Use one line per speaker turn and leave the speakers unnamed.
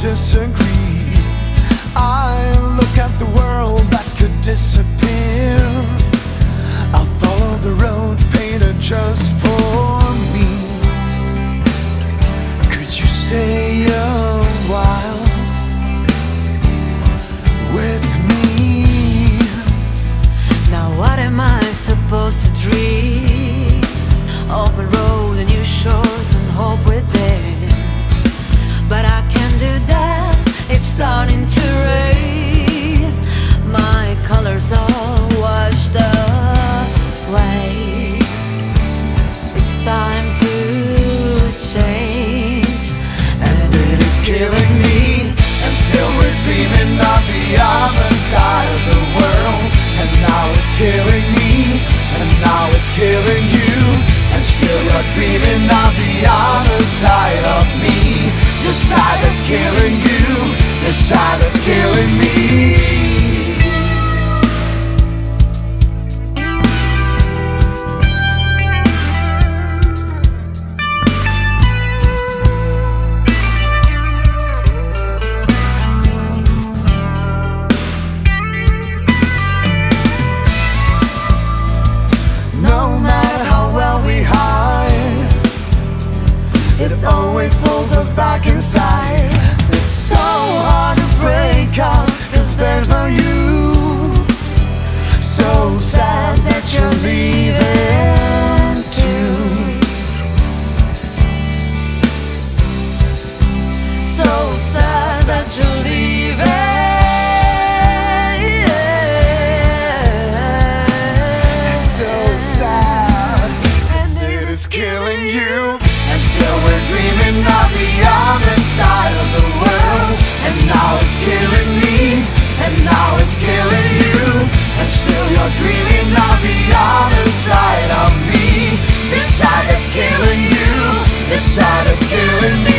disagree. I look at the world that could disappear. I'll follow the road painted just for me. Could you stay a while with me?
Now what am I supposed to
killing me. And still we're dreaming of the other side of the world. And now it's killing me, and now it's killing you. And still you're dreaming of the other side of me. The side that's killing you, the side that's killing me. Always pulls us back inside. It's so hard to break out, cause there's no you. So sad that you're leaving too.
So sad that you're leaving.
So sad, it is killing you. Killing me, and now it's killing you. And still you're dreaming of the other side of me. This side that's killing you, this side that's killing me.